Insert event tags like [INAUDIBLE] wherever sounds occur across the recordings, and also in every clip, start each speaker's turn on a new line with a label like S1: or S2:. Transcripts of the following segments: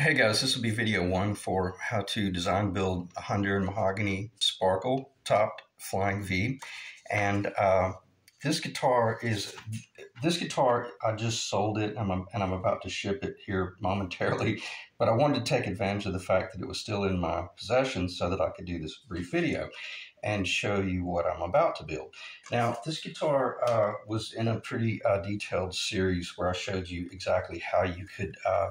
S1: Hey guys, this will be video one for how to design build a Honduran mahogany sparkle Top flying V. And uh, this guitar is, this guitar, I just sold it and I'm, and I'm about to ship it here momentarily, [LAUGHS] but I wanted to take advantage of the fact that it was still in my possession so that I could do this brief video and show you what I'm about to build. Now, this guitar uh, was in a pretty uh, detailed series where I showed you exactly how you could uh,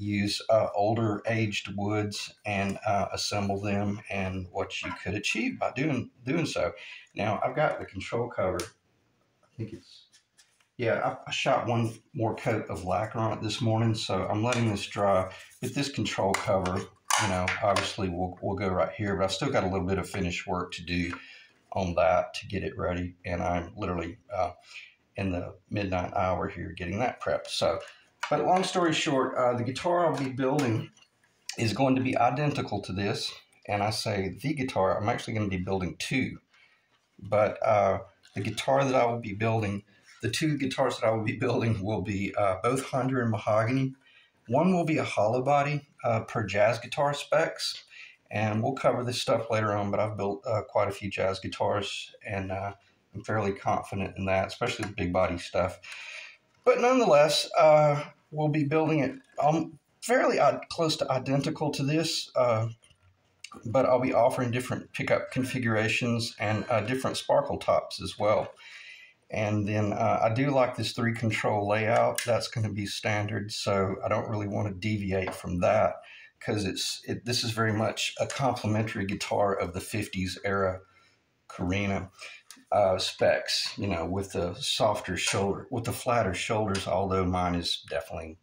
S1: use uh, older aged woods and uh, assemble them and what you could achieve by doing doing so. Now I've got the control cover. I think it's yeah. I, I shot one more coat of lacquer on it this morning, so I'm letting this dry. With this control cover, you know, obviously we'll we'll go right here, but I've still got a little bit of finished work to do on that to get it ready, and I'm literally uh, in the midnight hour here getting that prepped. So but long story short, uh, the guitar I'll be building is going to be identical to this. And I say the guitar, I'm actually going to be building two. But uh, the guitar that I will be building, the two guitars that I will be [LAUGHS] building will be uh, both Honduran mahogany. One will be a hollow body uh, per jazz guitar specs. And we'll cover this stuff later on, but I've built uh, quite a few jazz guitars and uh, I'm fairly confident in that, especially the big body stuff. But nonetheless, uh, we'll be building it um, fairly close to identical to this, uh, but I'll be offering different pickup configurations and uh, different sparkle tops as well. And then uh, I do like this three control layout. That's going to be standard, so I don't really want to deviate from that because it's it, this is very much a complementary guitar of the 50s era Korina uh, specs, you know, with the softer shoulder, with the flatter shoulders, although mine is definitely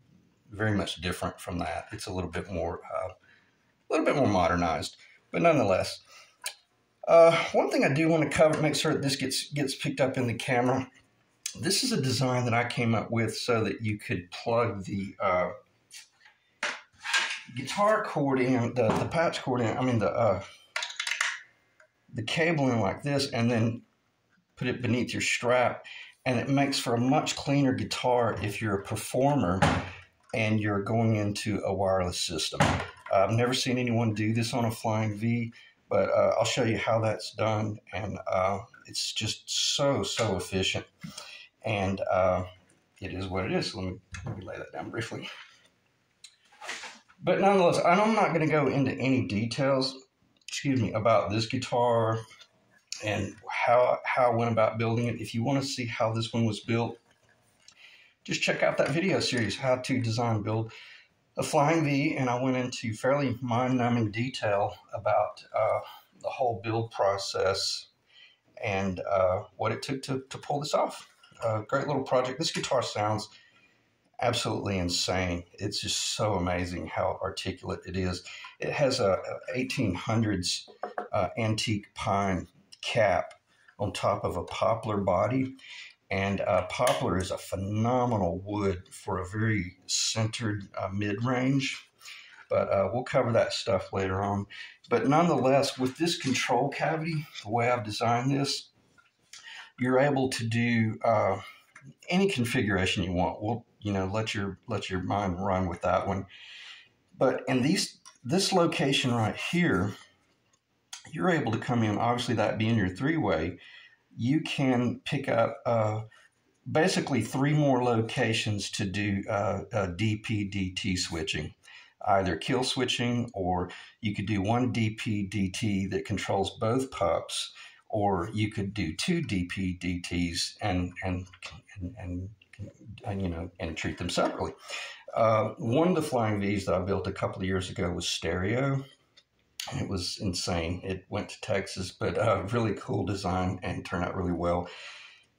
S1: very much different from that. It's a little bit more, uh, a little bit more modernized, but nonetheless. Uh, one thing I do want to cover, make sure that this gets gets picked up in the camera. This is a design that I came up with so that you could plug the uh, guitar cord in, the, the patch cord in, I mean the uh, the cable in like this, and then put it beneath your strap, and it makes for a much cleaner guitar if you're a performer and you're going into a wireless system. I've never seen anyone do this on a Flying V, but uh, I'll show you how that's done, and uh, it's just so so efficient, and uh, it is what it is. Let me let me lay that down briefly. But nonetheless, I'm not going to go into any details, excuse me, about this guitar and how how I went about building it. If you want to see how this one was built, just check out that video series, how to design build a Flying V, and I went into fairly mind-numbing detail about uh, the whole build process and uh, what it took to, to pull this off. A great little project. This guitar sounds absolutely insane. It's just so amazing how articulate it is. It has a, a 1800s uh, antique pine cap on top of a poplar body. And uh, poplar is a phenomenal wood for a very centered uh, mid range. But uh, we'll cover that stuff later on. But nonetheless, with this control cavity, the way I've designed this, you're able to do uh, any configuration you want. We'll, you know, let your let your mind run with that one. But in these this location right here, you're able to come in, obviously, that being your three way, you can pick up uh, basically three more locations to do uh, uh, DP-DT switching, either kill switching, or you could do one DP-DT that controls both pups, or you could do two DPDTs and, and, and, and, and you know, and treat them separately. Uh, one of the flying V's that I built a couple of years ago was stereo. It was insane. It went to Texas, but uh, really cool design and turned out really well.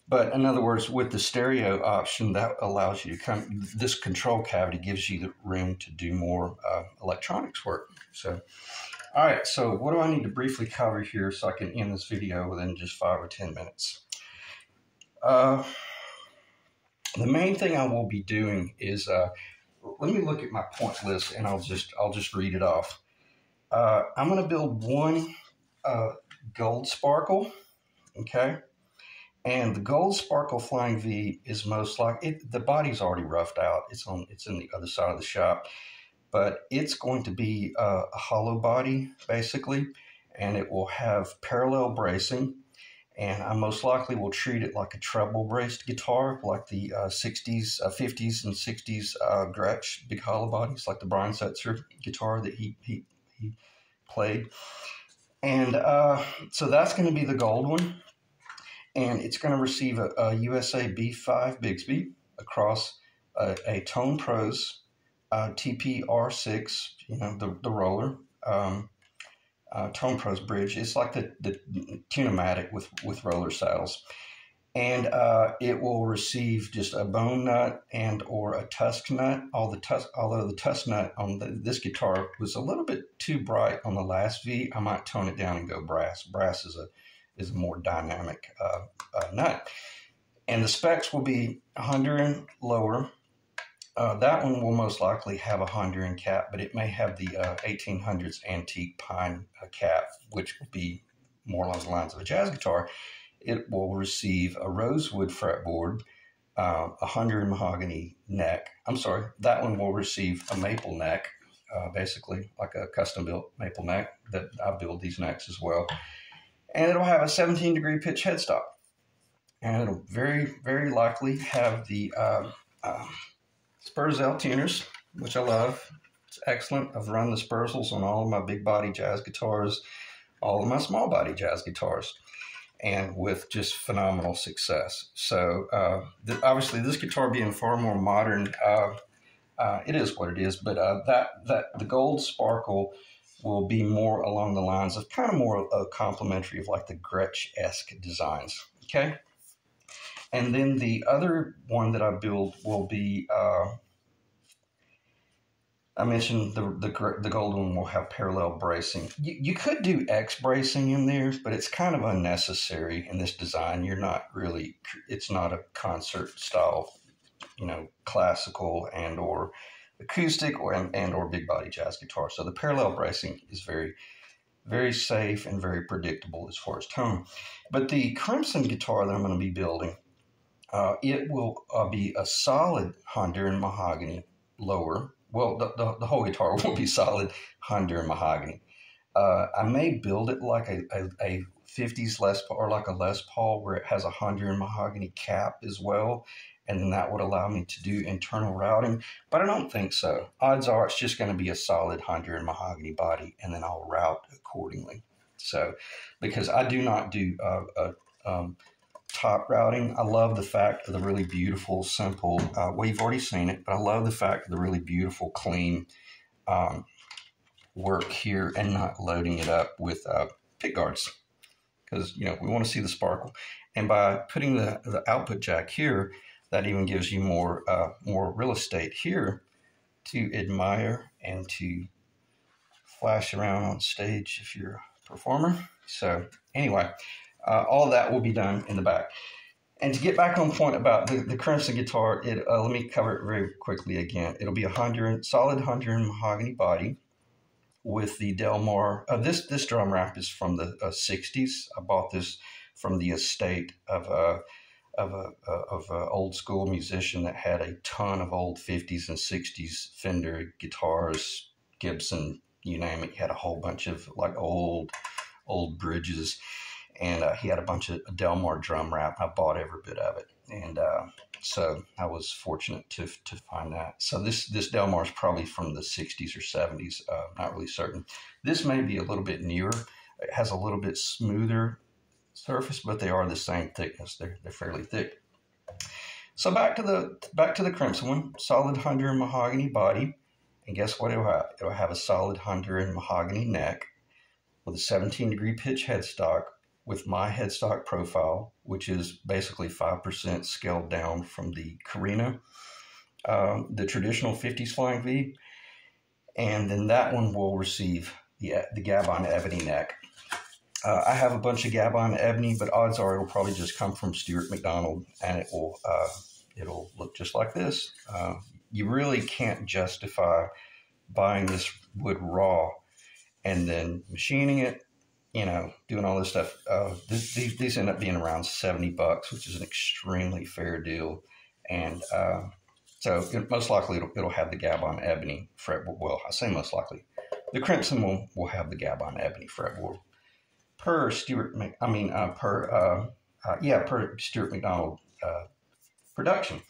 S1: But in other words, with the stereo option, that allows you to come. This control cavity gives you the room to do more uh, electronics work. So, all right. So, what do I need to briefly cover here so I can end this video within just five or ten minutes? Uh, the main thing I will be doing is uh, let me look at my point list and I'll just I'll just read it off. Uh, I'm going to build one uh, gold sparkle, okay? And the gold sparkle flying V is most like it, the body's already roughed out. It's on. It's in the other side of the shop. but it's going to be a, a hollow body basically, and it will have parallel bracing. And I most likely will treat it like a treble braced guitar, like the uh, 60s, uh, 50s, and 60s uh, Gretsch big hollow bodies, like the Brian Setzer guitar that he, he, he played. And uh, so that's going to be the gold one. And it's going to receive a, a USA B5 Bigsby across a, a Tone Pros uh, TPR6, you know, the, the roller, um, uh, Tone Pros bridge. It's like the, the Tune-o-matic with, with roller saddles. And uh, it will receive just a bone nut and or a tusk nut. All the tusk, although the tusk nut on the, this guitar was a little bit too bright on the last V, I might tone it down and go brass. Brass is a is a more dynamic uh, uh, nut. And the specs will be 100 lower, uh, that one will most likely have a Honduran cap, but it may have the uh, 1800s antique pine uh, cap, which will be more along the lines of a jazz guitar. It will receive a rosewood fretboard, uh, a Honduran mahogany neck. I'm sorry, that one will receive a maple neck, uh, basically like a custom built maple neck that I build these necks as well. And it'll have a 17 degree pitch headstock. And it'll very, very likely have the um, um, Sperzel tuners, which I love. It's excellent. I've run the Sperzels on all of my big body jazz guitars, all of my small body jazz guitars, and with just phenomenal success. So, uh, obviously, this guitar being far more modern, uh, uh, it is what it is. But uh, that that the gold sparkle will be more along the lines of kind of more a complementary of like the Gretsch esque designs. Okay. And then the other one that I build will be, uh, I mentioned the, the the gold one will have parallel bracing. You, you could do X bracing in there, but it's kind of unnecessary in this design. You're not really, it's not a concert style, you know, classical and or acoustic or and, and or big body jazz guitar. So the parallel bracing is very very safe and very predictable as far as tone. But the Crimson guitar that I'm going to be building uh, it will uh, be a solid Honduran mahogany lower. Well, the, the, the, whole guitar [LAUGHS] will be solid Honduran mahogany. Uh, I may build it like a, a, a, 50s Les Paul or like a Les Paul where it has a Honduran mahogany cap as well. And then that would allow me to do internal routing. But I don't think so. Odds are it's just going to be a solid Honduran mahogany body and then I'll route accordingly. So, because I do not do uh, a, um, top routing. I love the fact of the really beautiful, simple. Uh, well, you've already seen it, but I love the fact of the really beautiful, clean um, work here and not loading it up with uh, pick guards because you know we want to see the sparkle. And by putting the, the output jack here, that even gives you more uh, more real estate here to admire and to flash around on stage if you're a performer. So anyway, uh, all that will be done in the back. And to get back on point about the, the Crimson guitar, it, uh, let me cover it very quickly again. It'll be a hundred solid Honduran mahogany body with the Delmar. Uh, this this drum rack is from the uh, '60s. I bought this from the estate of a of a of an old school musician that had a ton of old '50s and '60s Fender guitars, Gibson, you name it. He had a whole bunch of like old old bridges and uh, he had a bunch of Delmar drum wrap. I bought every bit of it, and uh, so I was fortunate to to find that. So this this Delmar is probably from the '60s or '70s. Uh, not really certain. This may be a little bit newer. It has a little bit smoother surface, but they are the same thickness. They're they're fairly thick. So back to the back to the crimson one, solid Honduran mahogany body, and guess what it'll have? It'll have a solid Honduran mahogany neck with a 17 degree pitch headstock with my headstock profile, which is basically 5% scaled down from the Korina, um, the traditional 50s Flying V. And then that one will receive the, the Gabon Ebony neck. Uh, I have a bunch of Gabon Ebony, but odds are it'll probably just come from Stewart-MacDonald and it will, uh, it'll look just like this. Uh, you really can't justify buying this wood raw and then machining it you know, doing all this stuff. Uh, this, these, these end up being around 70 bucks, which is an extremely fair deal. And uh, So it, most likely it'll, it'll have the Gabon ebony fretboard. Well, I say most likely. The Crimson will, will have the Gabon ebony fretboard. Per Stewart, I mean, uh, per, uh, uh, yeah, per Stewart-MacDonald uh, production.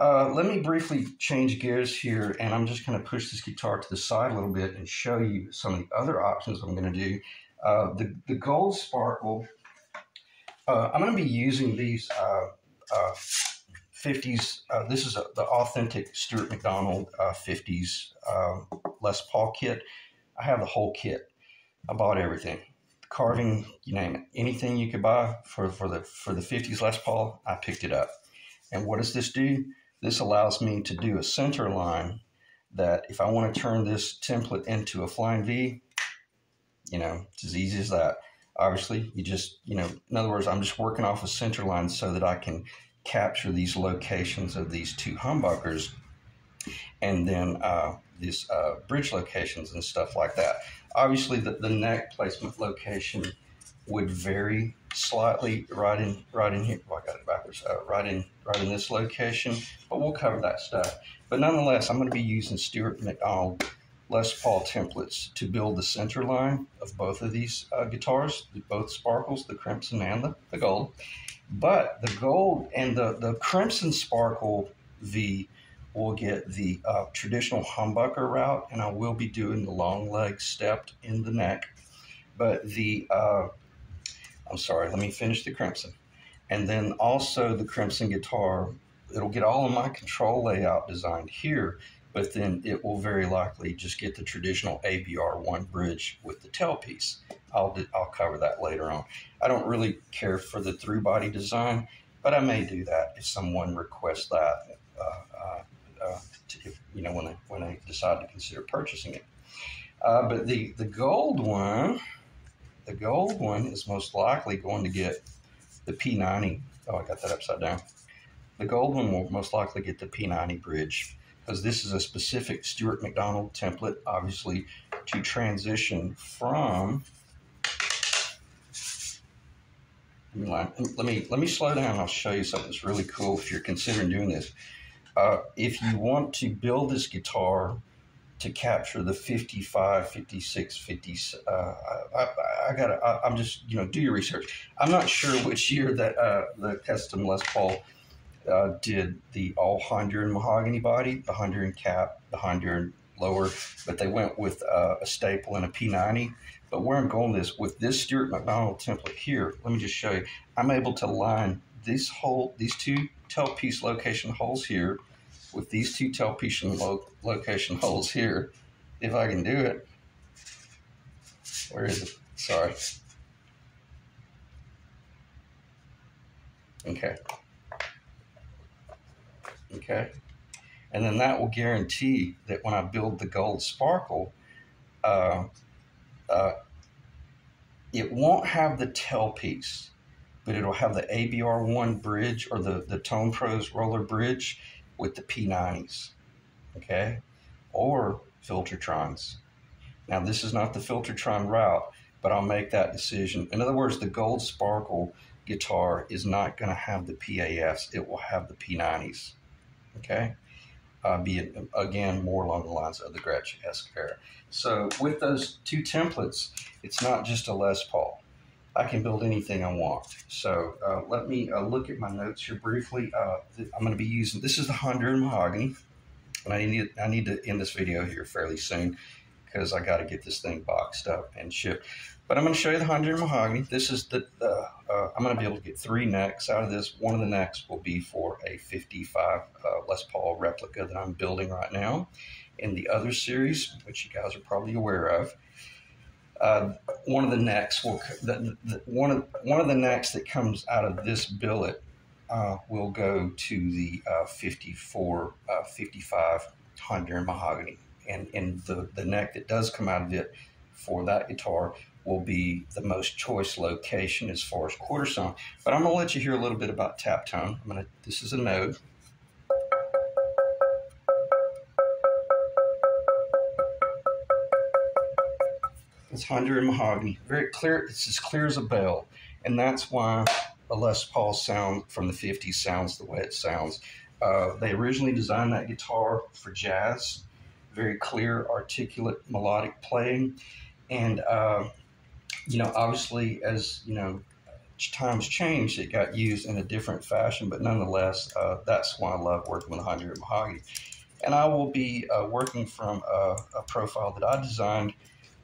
S1: Let me briefly change gears here, and I'm just going to push this guitar to the side a little bit and show you some of the other options I'm going to do. Uh, the, the Gold Sparkle, I'm going to be using these 50s. Uh, this is a, the authentic Stewart-MacDonald uh, 50s um, Les Paul kit. I have the whole kit. I bought everything, carving, you name it, anything you could buy for, for the for the 50s Les Paul. I picked it up. And what does this do? This allows me to do a center line that if I want to turn this template into a flying V, you know, it's as easy as that. Obviously, you just, you know, in other words, I'm just working off a center line so that I can capture these locations of these two humbuckers and then uh, these uh, bridge locations and stuff like that. Obviously, the, the neck placement location would vary slightly right in right in here. Well, I got it backwards. Uh, right in right in this location, but we'll cover that stuff. But nonetheless, I'm going to be using Stewart-MacDonald Les Paul templates to build the center line of both of these uh, guitars, both sparkles, the crimson and the, the gold. But the gold and the, the crimson sparkle V will get the uh, traditional humbucker route, and I will be doing the long leg stepped in the neck. But the, uh, I'm sorry, let me finish the crimson. And then also the crimson guitar, it'll get all of my control layout designed here, but then it will very likely just get the traditional ABR1 bridge with the tailpiece. I'll, I'll cover that later on. I don't really care for the through body design, but I may do that if someone requests that, uh, uh, uh, you know, when they, when they decide to consider purchasing it. Uh, but the, the gold one, the gold one is most likely going to get the P90. Oh, I got that upside down. The gold one will most likely get the P90 bridge because this is a specific Stewart-MacDonald template, obviously, to transition from. Let me let me slow down. I'll show you something that's really cool if you're considering doing this. Uh, if you want to build this guitar to capture the 55, 56, 50, uh, I, I, got I'm just, you know, do your research. I'm not sure which year that uh, the custom Les Paul uh, did the all Honduran mahogany body, the Honduran cap, the Honduran lower, but they went with uh, a staple and a P90. But where I'm going is with this Stewart-MacDonald template here, let me just show you. I'm able to line this hole, these two tailpiece location holes here with these two tailpiece lo location holes here. If I can do it. Where is it? Sorry. Okay. Okay. And then that will guarantee that when I build the gold sparkle, uh, uh, it won't have the tailpiece, but it'll have the ABR1 bridge or the, the Tone Pros roller bridge with the P90s. Okay. Or Filtertrons. Now, this is not the Filtertron route, but I'll make that decision. In other words, the gold sparkle guitar is not going to have the PAFs, it will have the P90s okay? Uh, be it, again, more along the lines of the Gretsch Esquire. So with those two templates, it's not just a Les Paul. I can build anything I want. So uh, let me uh, look at my notes here briefly. Uh, I'm going to be using, this is the Honduran Mahogany, and I need, I need to end this video here fairly soon because I got to get this thing boxed up and shipped. But I'm going to show you the Honduran Mahogany. This is the, uh, uh, I'm going to be able to get three necks out of this. One of the necks will be for a 55 uh, Les Paul replica that I'm building right now. In the other series, which you guys are probably aware of, uh, one of the necks will the, the, one of one of the necks that comes out of this billet uh, will go to the uh, 54 uh, 55 Honduran mahogany and and the the neck that does come out of it for that guitar will be the most choice location as far as quartersawn. But I'm going to let you hear a little bit about tap tone. I'm going to, this is a node. It's Honduran mahogany, very clear. It's as clear as a bell, and that's why a Les Paul sound from the 50s sounds the way it sounds. Uh, they originally designed that guitar for jazz, very clear, articulate, melodic playing. And, uh, you know, obviously, as, you know, times changed, it got used in a different fashion, but nonetheless, uh, that's why I love working with Honduran mahogany. And I will be uh, working from a, a, profile that I designed,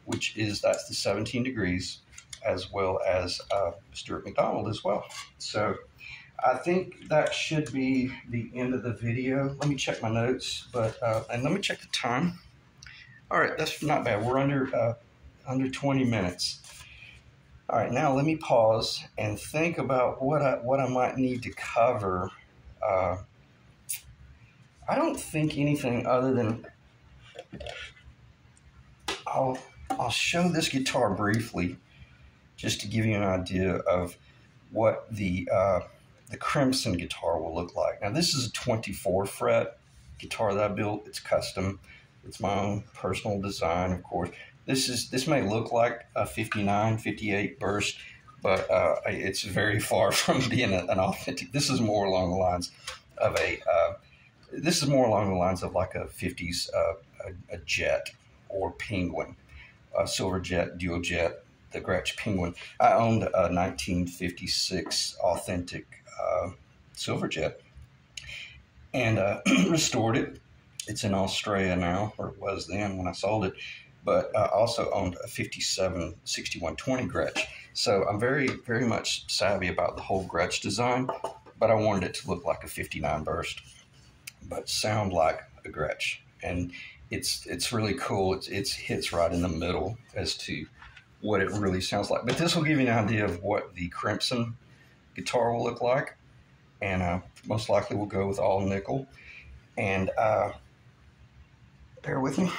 S1: which is that's the 17 degrees, as well as uh, Stewart-MacDonald as well. So I think that should be the end of the video. Let me check my notes, but uh, and let me check the time. All right, that's not bad. We're under uh, under 20 minutes. All right, now let me pause and think about what I what I might need to cover. Uh, I don't think anything other than I'll I'll show this guitar briefly, just to give you an idea of what the uh, the Crimson guitar will look like. Now this is a 24 fret guitar that I built. It's custom. It's my own personal design, of course. This is this may look like a 59, 58 burst, but uh, it's very far [LAUGHS] from being an authentic. This is more along the lines of a. Uh, this is more along the lines of like a 50s uh, a, a, jet or penguin, a silver jet, dual jet, the Gretsch penguin. I owned a 1956 authentic uh, silver jet and uh, [CLEARS THROAT] restored it. It's in Australia now, or it was then when I sold it but I also owned a 57 6120 Gretsch. So I'm very, very much savvy about the whole Gretsch design, but I wanted it to look like a 59 burst, but sound like a Gretsch. And it's it's really cool. It's it's hits right in the middle as to what it really sounds like. But this will give you an idea of what the Crimson guitar will look like, and uh, most likely we'll go with all nickel. And uh, bear with me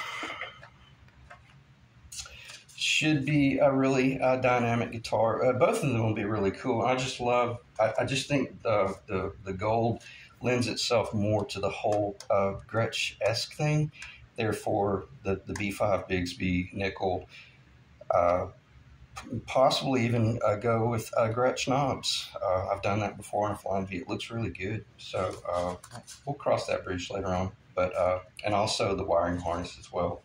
S1: should be a really uh, dynamic guitar. Uh, both of them will be really cool. I just love. I, I just think the, the, the gold lends itself more to the whole uh, Gretsch esque thing. Therefore, the the B5 Bigsby nickel. Uh, possibly even uh, go with uh, Gretsch knobs. Uh, I've done that before on a Flying V. It looks really good. So uh, we'll cross that bridge later on. But and also the wiring harness as well.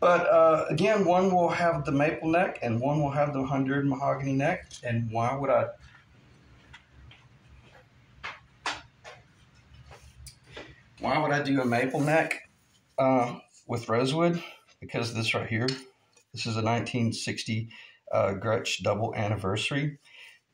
S1: But uh, again, one will have the maple neck and one will have the Honduran mahogany neck. And why would I? Why would I do a maple neck uh, with rosewood? Because this right here, this is a 1960 uh, Gretsch double anniversary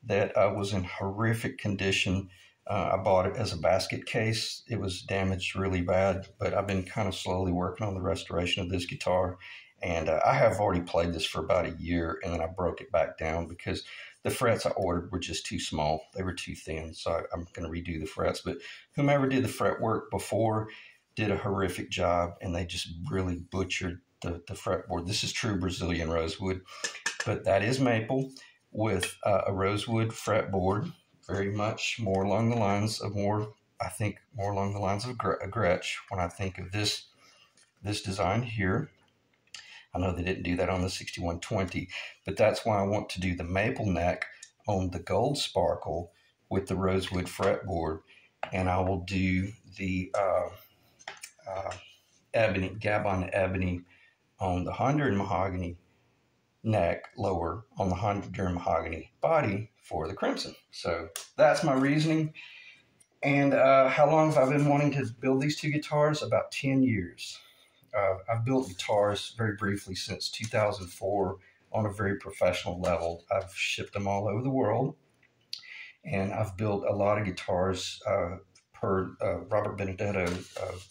S1: that uh, was in horrific condition uh, I bought it as a basket case. It was damaged really bad, but I've been kind of slowly working on the restoration of this guitar. And uh, I have already played this for about a year, and then I broke it back down because the frets I ordered were just too small. They were too thin, so I, am going to redo the frets. But whomever did the fret work before did a horrific job, and they just really butchered the, the fretboard. This is true Brazilian rosewood, but that is maple with uh, a rosewood fretboard very much more along the lines of more, I think, more along the lines of Gretsch when I think of this this design here. I know they didn't do that on the 6120, but that's why I want to do the maple neck on the gold sparkle with the rosewood fretboard, and I will do the uh, uh, ebony, Gabon ebony on the Honduran mahogany neck lower on the Honduran mahogany body for the Crimson. So that's my reasoning. And uh, how long have I been wanting to build these two guitars? About 10 years. Uh, I've built guitars very briefly since 2004 on a very professional level. I've shipped them all over the world. And I've built a lot of guitars uh, per uh, Robert Benedetto of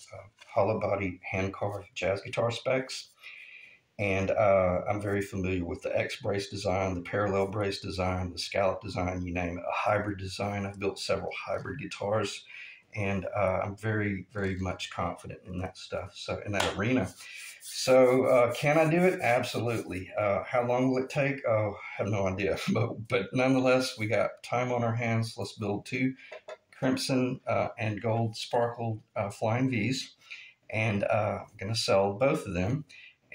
S1: hollow body hand carved jazz guitar specs. And uh, I'm very familiar with the X brace design, the parallel brace design, the scallop design, you name it, a hybrid design. I've built several hybrid guitars, and uh, I'm very, very much confident in that stuff. So, in that arena. So, uh, can I do it? Absolutely. Uh, how long will it take? Oh, I have no idea. [LAUGHS] But, but nonetheless, we got time on our hands. Let's build two crimson uh, and gold sparkled uh, flying V's. And I'm going to sell both of them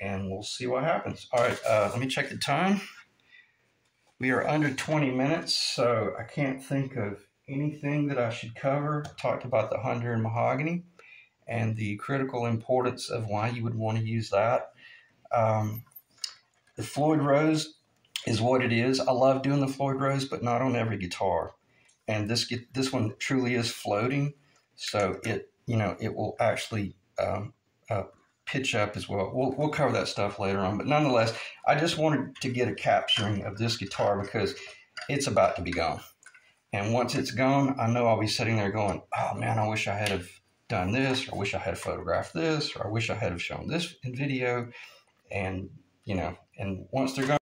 S1: and we'll see what happens. All right, uh, let me check the time. We are under 20 minutes, so I can't think of anything that I should cover. Talked about the Honduran mahogany and the critical importance of why you would want to use that. Um, the Floyd Rose is what it is. I love doing the Floyd Rose, but not on every guitar. And this this one truly is floating, so it you know it will actually um, uh, pitch up as well. We'll we'll cover that stuff later on, but nonetheless, I just wanted to get a capturing of this guitar because it's about to be gone. And once it's gone, I know I'll be sitting there going, "Oh man, I wish I had have done this, or I wish I had photographed this, or I wish I had have shown this in video." And you know, and once they're gone.